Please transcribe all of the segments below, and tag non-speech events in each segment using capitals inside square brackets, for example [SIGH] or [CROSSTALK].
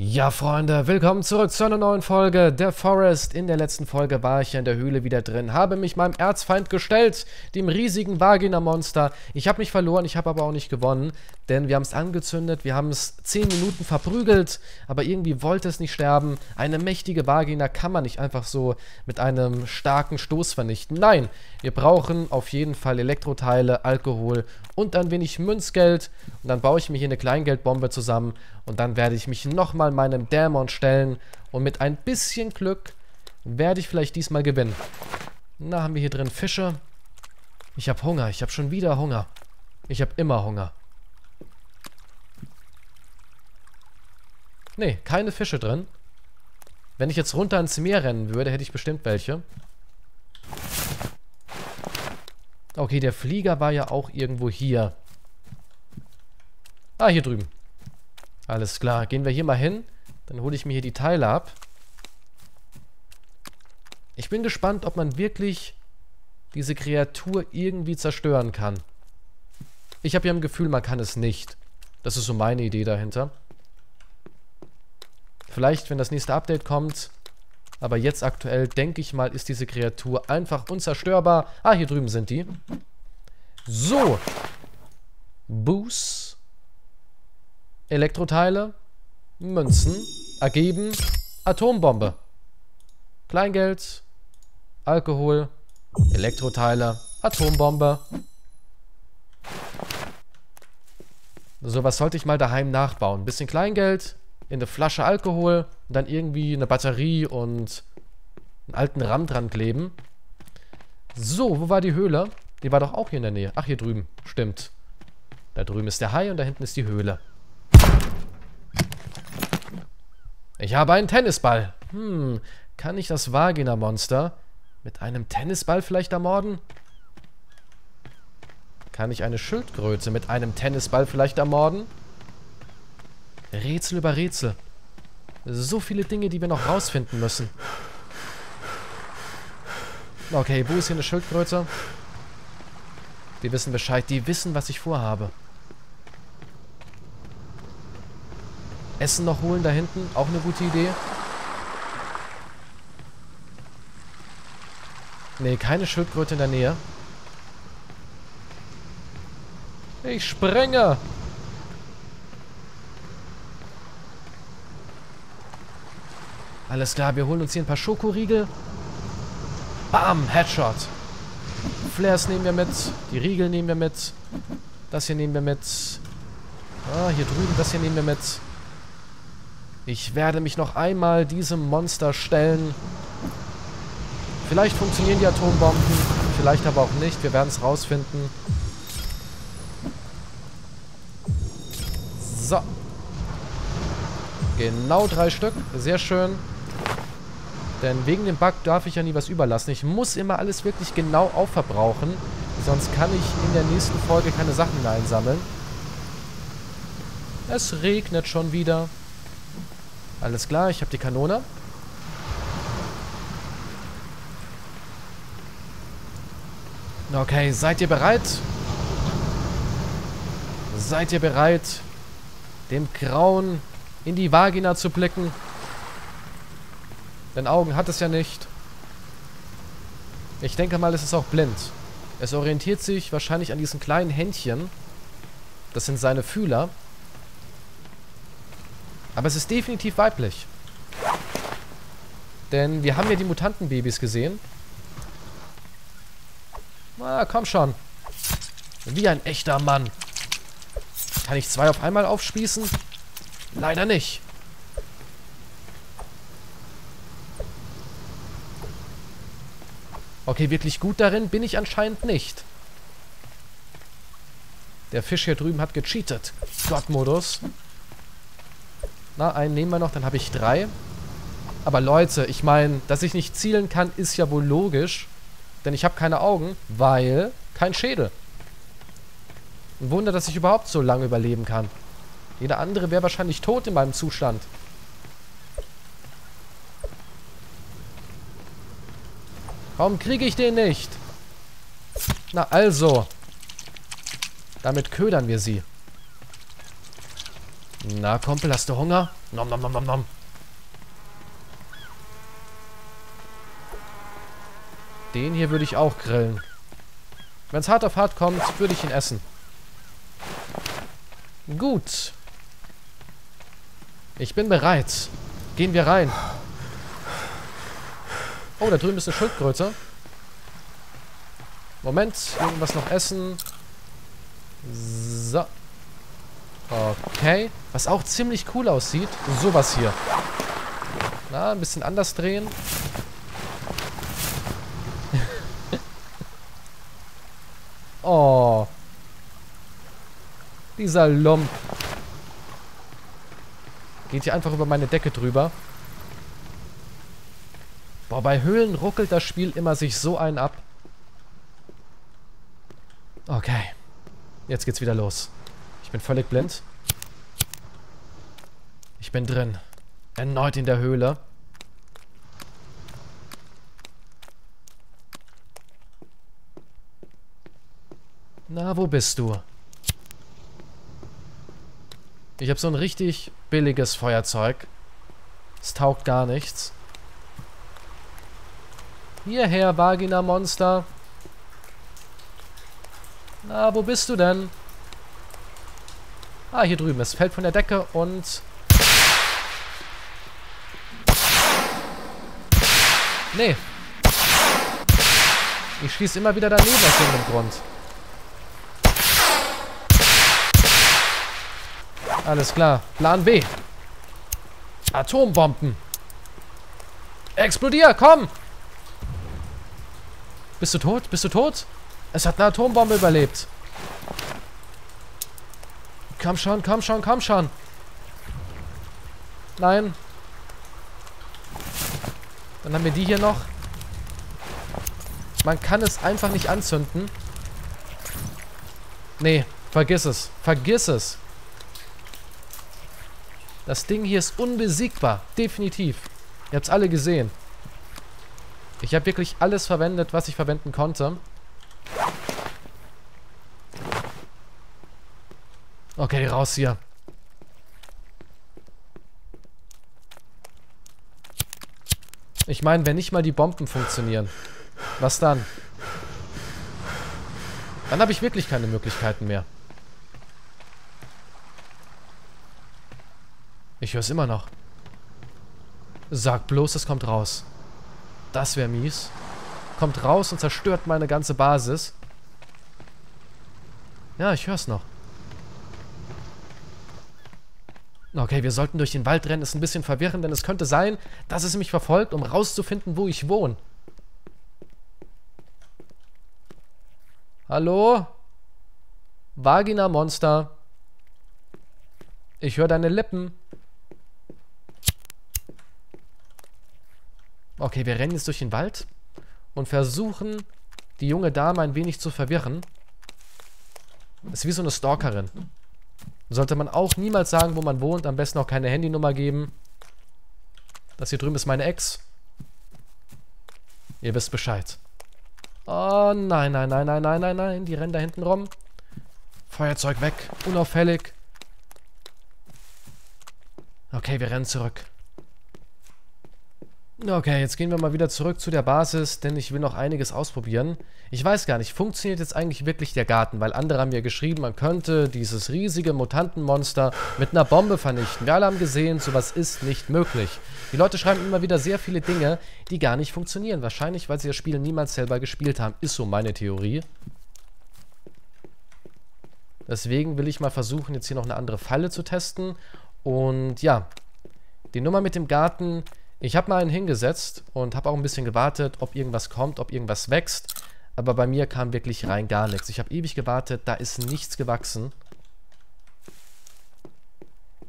Ja, Freunde, willkommen zurück zu einer neuen Folge der Forest. In der letzten Folge war ich ja in der Höhle wieder drin, habe mich meinem Erzfeind gestellt, dem riesigen Vagina-Monster. Ich habe mich verloren, ich habe aber auch nicht gewonnen, denn wir haben es angezündet, wir haben es 10 Minuten verprügelt, aber irgendwie wollte es nicht sterben. Eine mächtige Vagina kann man nicht einfach so mit einem starken Stoß vernichten. Nein, wir brauchen auf jeden Fall Elektroteile, Alkohol und ein wenig Münzgeld. Und dann baue ich mir hier eine Kleingeldbombe zusammen und dann werde ich mich nochmal meinem Dämon stellen. Und mit ein bisschen Glück werde ich vielleicht diesmal gewinnen. Na, haben wir hier drin Fische. Ich habe Hunger. Ich habe schon wieder Hunger. Ich habe immer Hunger. Nee, keine Fische drin. Wenn ich jetzt runter ins Meer rennen würde, hätte ich bestimmt welche. Okay, der Flieger war ja auch irgendwo hier. Ah, hier drüben. Alles klar. Gehen wir hier mal hin. Dann hole ich mir hier die Teile ab. Ich bin gespannt, ob man wirklich diese Kreatur irgendwie zerstören kann. Ich habe ja im Gefühl, man kann es nicht. Das ist so meine Idee dahinter. Vielleicht, wenn das nächste Update kommt. Aber jetzt aktuell, denke ich mal, ist diese Kreatur einfach unzerstörbar. Ah, hier drüben sind die. So. Boost. Elektroteile, Münzen, ergeben, Atombombe. Kleingeld, Alkohol, Elektroteile, Atombombe. So, was sollte ich mal daheim nachbauen? Ein bisschen Kleingeld, in eine Flasche Alkohol und dann irgendwie eine Batterie und einen alten RAM dran kleben. So, wo war die Höhle? Die war doch auch hier in der Nähe. Ach, hier drüben. Stimmt. Da drüben ist der Hai und da hinten ist die Höhle. Ich habe einen Tennisball. Hm, kann ich das Vagina-Monster mit einem Tennisball vielleicht ermorden? Kann ich eine Schildkröte mit einem Tennisball vielleicht ermorden? Rätsel über Rätsel. So viele Dinge, die wir noch rausfinden müssen. Okay, wo ist hier eine Schildkröte? Die wissen Bescheid. Die wissen, was ich vorhabe. Essen noch holen da hinten. Auch eine gute Idee. Nee, keine Schildkröte in der Nähe. Ich sprenge. Alles klar, wir holen uns hier ein paar Schokoriegel. Bam, Headshot. Flares nehmen wir mit. Die Riegel nehmen wir mit. Das hier nehmen wir mit. Ah, hier drüben, das hier nehmen wir mit. Ich werde mich noch einmal diesem Monster stellen. Vielleicht funktionieren die Atombomben, vielleicht aber auch nicht. Wir werden es rausfinden. So. Genau drei Stück. Sehr schön. Denn wegen dem Bug darf ich ja nie was überlassen. Ich muss immer alles wirklich genau aufverbrauchen. Sonst kann ich in der nächsten Folge keine Sachen mehr einsammeln. Es regnet schon wieder. Alles klar, ich habe die Kanone. Okay, seid ihr bereit? Seid ihr bereit, dem Grauen in die Vagina zu blicken? Denn Augen hat es ja nicht. Ich denke mal, es ist auch blind. Es orientiert sich wahrscheinlich an diesen kleinen Händchen. Das sind seine Fühler. Aber es ist definitiv weiblich. Denn wir haben ja die Mutantenbabys gesehen. Na, komm schon. Wie ein echter Mann. Kann ich zwei auf einmal aufspießen? Leider nicht. Okay, wirklich gut darin bin ich anscheinend nicht. Der Fisch hier drüben hat gecheatet. Gott-Modus. Na, einen nehmen wir noch, dann habe ich drei. Aber Leute, ich meine, dass ich nicht zielen kann, ist ja wohl logisch. Denn ich habe keine Augen, weil kein Schädel. Ein Wunder, dass ich überhaupt so lange überleben kann. Jeder andere wäre wahrscheinlich tot in meinem Zustand. Warum kriege ich den nicht? Na also. Damit ködern wir sie. Na, Kumpel, hast du Hunger? Nom, nom, nom, nom, nom. Den hier würde ich auch grillen. Wenn es hart auf hart kommt, würde ich ihn essen. Gut. Ich bin bereit. Gehen wir rein. Oh, da drüben ist eine Schildkröte. Moment, irgendwas noch essen. So. Okay. Was auch ziemlich cool aussieht. Sowas hier. Na, ein bisschen anders drehen. [LAUGHS] oh. Dieser Lump. Geht hier einfach über meine Decke drüber. Boah, bei Höhlen ruckelt das Spiel immer sich so einen ab. Okay. Jetzt geht's wieder los. Ich bin völlig blind. Ich bin drin. Erneut in der Höhle. Na, wo bist du? Ich habe so ein richtig billiges Feuerzeug. Es taugt gar nichts. Hierher, Vagina-Monster. Na, wo bist du denn? Ah, hier drüben. Es fällt von der Decke und... Nee. Ich schieße immer wieder daneben aus irgendeinem Grund. Alles klar. Plan B. Atombomben. Explodier, komm! Bist du tot? Bist du tot? Es hat eine Atombombe überlebt. Komm schon, komm schon, komm schon. Nein. Dann haben wir die hier noch. Man kann es einfach nicht anzünden. Nee, vergiss es. Vergiss es. Das Ding hier ist unbesiegbar. Definitiv. Ihr habt es alle gesehen. Ich habe wirklich alles verwendet, was ich verwenden konnte. Okay, raus hier. Ich meine, wenn nicht mal die Bomben funktionieren, was dann? Dann habe ich wirklich keine Möglichkeiten mehr. Ich höre es immer noch. Sag bloß, es kommt raus. Das wäre mies. Kommt raus und zerstört meine ganze Basis. Ja, ich höre es noch. Okay, wir sollten durch den Wald rennen. Ist ein bisschen verwirrend, denn es könnte sein, dass es mich verfolgt, um rauszufinden, wo ich wohne. Hallo? Vagina-Monster. Ich höre deine Lippen. Okay, wir rennen jetzt durch den Wald und versuchen, die junge Dame ein wenig zu verwirren. Ist wie so eine Stalkerin. Sollte man auch niemals sagen, wo man wohnt. Am besten auch keine Handynummer geben. Das hier drüben ist meine Ex. Ihr wisst Bescheid. Oh, nein, nein, nein, nein, nein, nein, nein. Die rennen da hinten rum. Feuerzeug weg. Unauffällig. Okay, wir rennen zurück. Okay, jetzt gehen wir mal wieder zurück zu der Basis, denn ich will noch einiges ausprobieren. Ich weiß gar nicht, funktioniert jetzt eigentlich wirklich der Garten? Weil andere haben ja geschrieben, man könnte dieses riesige Mutantenmonster mit einer Bombe vernichten. Wir alle haben gesehen, sowas ist nicht möglich. Die Leute schreiben immer wieder sehr viele Dinge, die gar nicht funktionieren. Wahrscheinlich, weil sie das Spiel niemals selber gespielt haben. Ist so meine Theorie. Deswegen will ich mal versuchen, jetzt hier noch eine andere Falle zu testen. Und ja, die Nummer mit dem Garten ich habe mal einen hingesetzt und habe auch ein bisschen gewartet, ob irgendwas kommt, ob irgendwas wächst. Aber bei mir kam wirklich rein gar nichts. Ich habe ewig gewartet, da ist nichts gewachsen.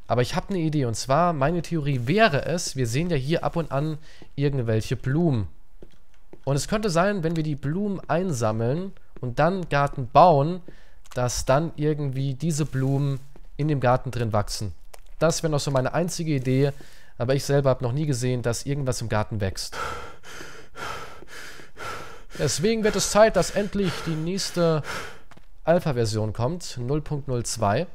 Aber ich habe eine Idee und zwar, meine Theorie wäre es, wir sehen ja hier ab und an irgendwelche Blumen. Und es könnte sein, wenn wir die Blumen einsammeln und dann Garten bauen, dass dann irgendwie diese Blumen in dem Garten drin wachsen. Das wäre noch so meine einzige Idee, aber ich selber habe noch nie gesehen, dass irgendwas im Garten wächst. Deswegen wird es Zeit, dass endlich die nächste Alpha-Version kommt. 0.02.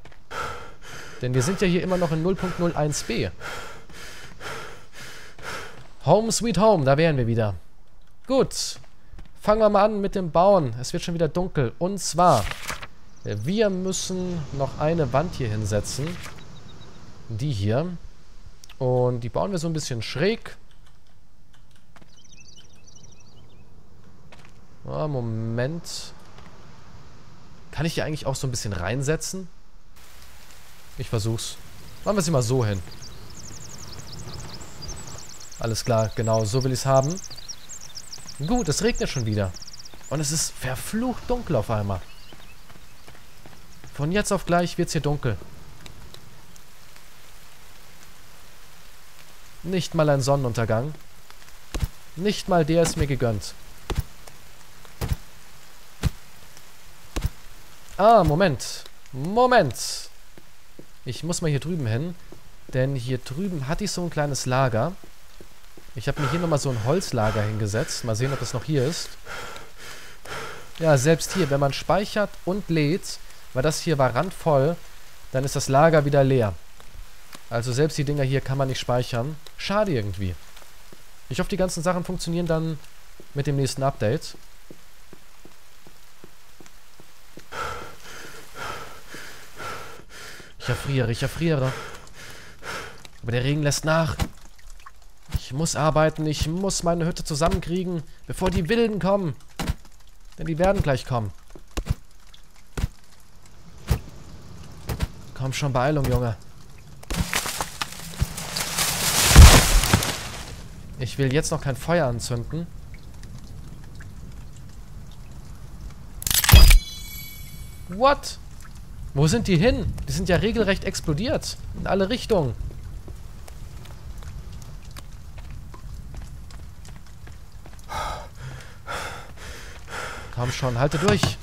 Denn wir sind ja hier immer noch in 0.01b. Home sweet home, da wären wir wieder. Gut. Fangen wir mal an mit dem Bauen. Es wird schon wieder dunkel. Und zwar, wir müssen noch eine Wand hier hinsetzen. Die hier. Und die bauen wir so ein bisschen schräg. Oh, Moment. Kann ich hier eigentlich auch so ein bisschen reinsetzen? Ich versuch's. Machen wir sie mal so hin. Alles klar, genau, so will ich's haben. Gut, es regnet schon wieder. Und es ist verflucht dunkel auf einmal. Von jetzt auf gleich wird's hier dunkel. Nicht mal ein Sonnenuntergang. Nicht mal der ist mir gegönnt. Ah, Moment. Moment. Ich muss mal hier drüben hin. Denn hier drüben hatte ich so ein kleines Lager. Ich habe mir hier nochmal so ein Holzlager hingesetzt. Mal sehen, ob das noch hier ist. Ja, selbst hier, wenn man speichert und lädt, weil das hier war randvoll, dann ist das Lager wieder leer. Also selbst die Dinger hier kann man nicht speichern. Schade irgendwie. Ich hoffe, die ganzen Sachen funktionieren dann mit dem nächsten Update. Ich erfriere, ich erfriere. Aber der Regen lässt nach. Ich muss arbeiten, ich muss meine Hütte zusammenkriegen, bevor die Wilden kommen. Denn die werden gleich kommen. Komm schon, Beeilung, Junge. Ich will jetzt noch kein Feuer anzünden. What? Wo sind die hin? Die sind ja regelrecht explodiert. In alle Richtungen. Komm schon, halte durch.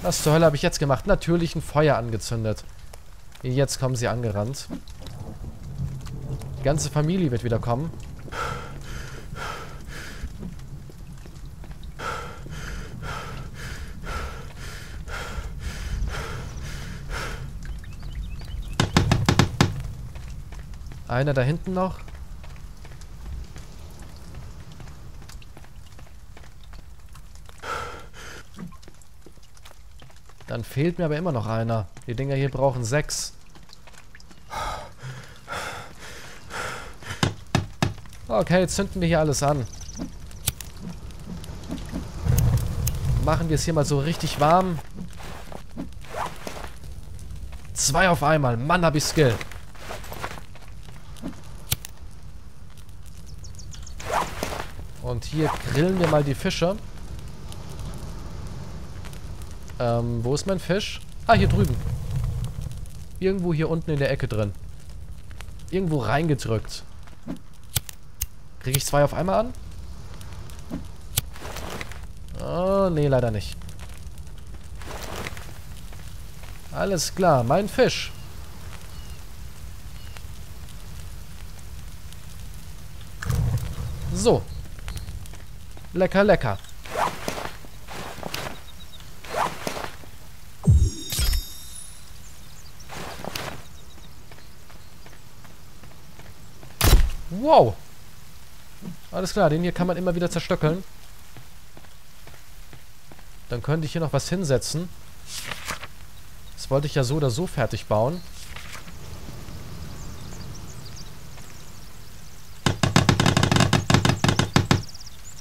Was zur Hölle habe ich jetzt gemacht? Natürlich ein Feuer angezündet. Jetzt kommen sie angerannt. Die ganze Familie wird wieder kommen. Einer da hinten noch. Dann fehlt mir aber immer noch einer. Die Dinger hier brauchen sechs. Okay, jetzt zünden wir hier alles an. Machen wir es hier mal so richtig warm. Zwei auf einmal. Mann, hab ich Skill. Und hier grillen wir mal die Fische. Ähm, wo ist mein Fisch? Ah, hier drüben. Irgendwo hier unten in der Ecke drin. Irgendwo reingedrückt. Kriege ich zwei auf einmal an? Oh, nee, leider nicht. Alles klar, mein Fisch. So. Lecker, lecker. Wow. Alles klar, den hier kann man immer wieder zerstöckeln. Dann könnte ich hier noch was hinsetzen. Das wollte ich ja so oder so fertig bauen.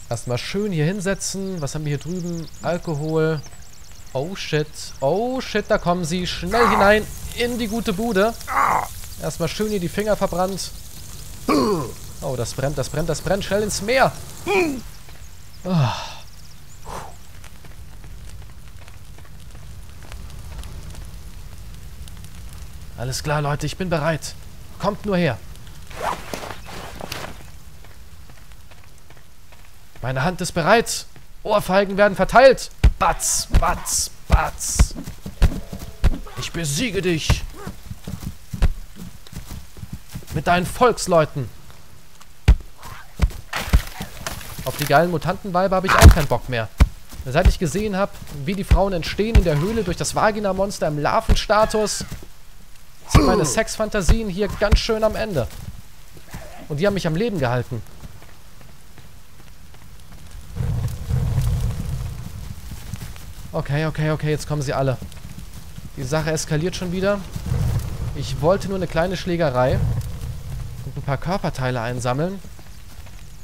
Erstmal schön hier hinsetzen. Was haben wir hier drüben? Alkohol. Oh shit. Oh shit, da kommen sie. Schnell hinein in die gute Bude. Erstmal schön hier die Finger verbrannt. Oh, das brennt, das brennt, das brennt. Schnell ins Meer. Oh. Alles klar, Leute, ich bin bereit. Kommt nur her. Meine Hand ist bereit. Ohrfeigen werden verteilt. Batz, batz, batz. Ich besiege dich. Mit deinen Volksleuten. Auf die geilen Mutantenweiber habe ich auch keinen Bock mehr. Seit ich gesehen habe, wie die Frauen entstehen in der Höhle durch das Vagina-Monster im Larvenstatus, sind meine Sexfantasien hier ganz schön am Ende. Und die haben mich am Leben gehalten. Okay, okay, okay, jetzt kommen sie alle. Die Sache eskaliert schon wieder. Ich wollte nur eine kleine Schlägerei und ein paar Körperteile einsammeln.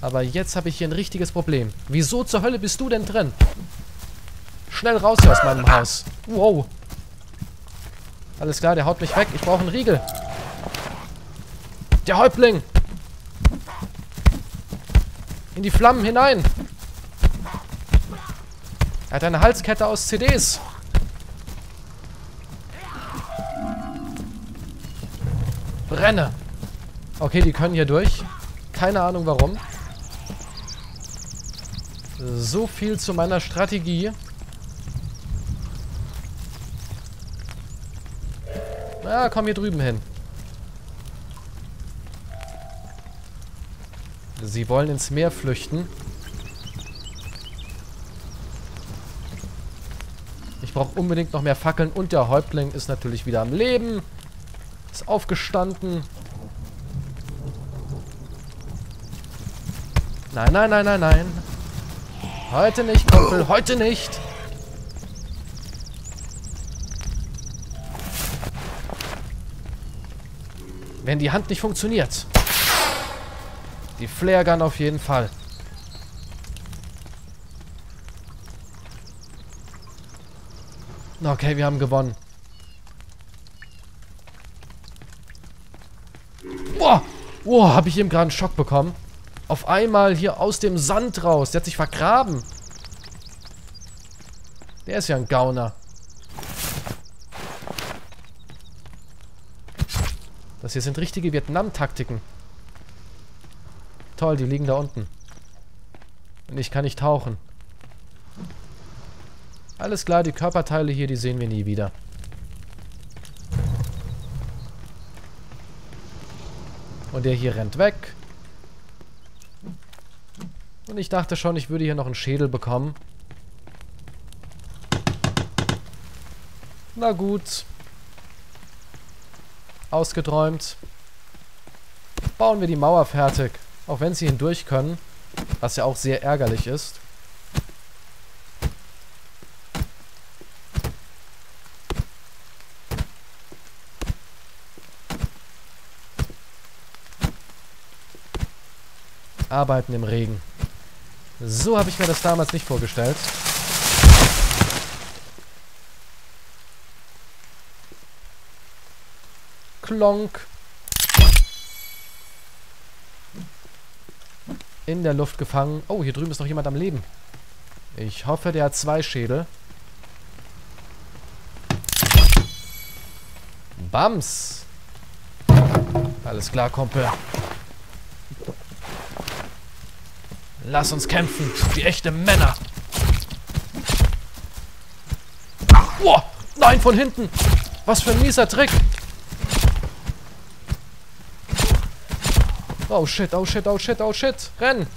Aber jetzt habe ich hier ein richtiges Problem. Wieso zur Hölle bist du denn drin? Schnell raus hier aus meinem Haus. Wow. Alles klar, der haut mich weg. Ich brauche einen Riegel. Der Häuptling. In die Flammen hinein. Er hat eine Halskette aus CDs. Brenne. Okay, die können hier durch. Keine Ahnung warum. So viel zu meiner Strategie. Na, komm hier drüben hin. Sie wollen ins Meer flüchten. Ich brauche unbedingt noch mehr Fackeln. Und der Häuptling ist natürlich wieder am Leben. Ist aufgestanden. Nein, nein, nein, nein, nein. Heute nicht, Kumpel. Heute nicht. Wenn die Hand nicht funktioniert. Die Flaregun auf jeden Fall. Okay, wir haben gewonnen. Boah! Boah, habe ich eben gerade einen Schock bekommen. Auf einmal hier aus dem Sand raus. Der hat sich vergraben. Der ist ja ein Gauner. Das hier sind richtige Vietnam-Taktiken. Toll, die liegen da unten. Und ich kann nicht tauchen. Alles klar, die Körperteile hier, die sehen wir nie wieder. Und der hier rennt weg. Und ich dachte schon, ich würde hier noch einen Schädel bekommen. Na gut. Ausgeträumt. Bauen wir die Mauer fertig. Auch wenn sie hindurch können. Was ja auch sehr ärgerlich ist. Arbeiten im Regen. So habe ich mir das damals nicht vorgestellt. Klonk. In der Luft gefangen. Oh, hier drüben ist noch jemand am Leben. Ich hoffe, der hat zwei Schädel. Bams. Alles klar, Kumpel. Lass uns kämpfen, wie echte Männer. Boah, nein, von hinten. Was für ein mieser Trick. Oh shit, oh shit, oh shit, oh shit. Renn.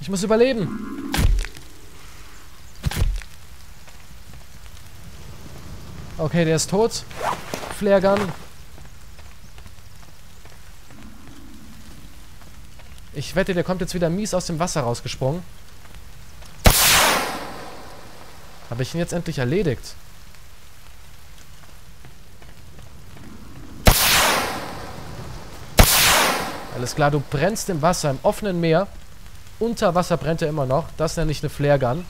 Ich muss überleben. Okay, der ist tot. Flaregun. Ich wette, der kommt jetzt wieder mies aus dem Wasser rausgesprungen. Habe ich ihn jetzt endlich erledigt? Alles klar, du brennst im Wasser, im offenen Meer. Unter Wasser brennt er immer noch. Das nenne ich eine Flaregun.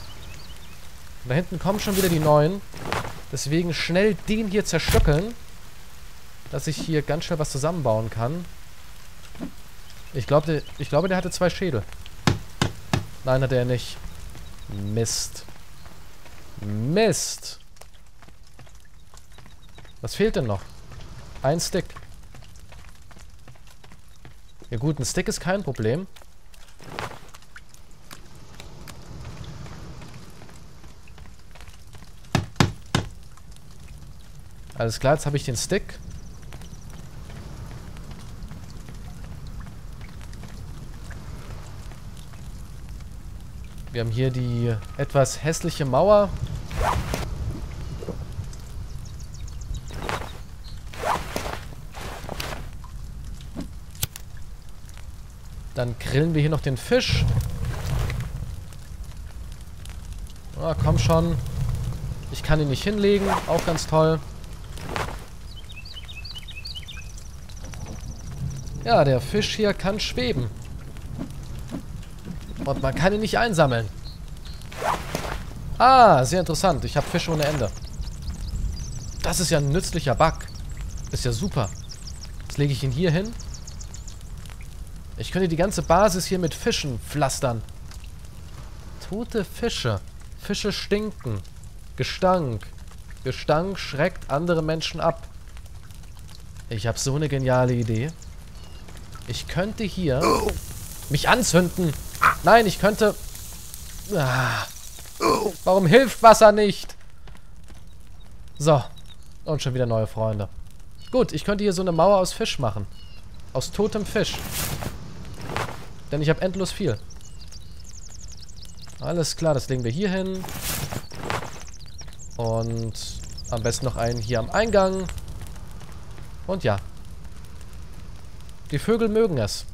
Da hinten kommen schon wieder die neuen. Deswegen schnell den hier zerstöckeln. Dass ich hier ganz schnell was zusammenbauen kann. Ich, glaub, der, ich glaube, der hatte zwei Schädel. Nein, hat er nicht. Mist. Mist. Was fehlt denn noch? Ein Stick. Ja gut, ein Stick ist kein Problem. Alles klar, jetzt habe ich den Stick. Wir haben hier die etwas hässliche Mauer. Dann grillen wir hier noch den Fisch. Ah, komm schon. Ich kann ihn nicht hinlegen. Auch ganz toll. Ja, der Fisch hier kann schweben. Und man kann ihn nicht einsammeln. Ah, sehr interessant. Ich habe Fische ohne Ende. Das ist ja ein nützlicher Bug. Ist ja super. Jetzt lege ich ihn hier hin. Ich könnte die ganze Basis hier mit Fischen pflastern. Tote Fische. Fische stinken. Gestank. Gestank schreckt andere Menschen ab. Ich habe so eine geniale Idee. Ich könnte hier mich anzünden. Nein, ich könnte... Ah. Warum hilft Wasser nicht? So. Und schon wieder neue Freunde. Gut, ich könnte hier so eine Mauer aus Fisch machen. Aus totem Fisch. Denn ich habe endlos viel. Alles klar, das legen wir hier hin. Und am besten noch einen hier am Eingang. Und ja. Die Vögel mögen es.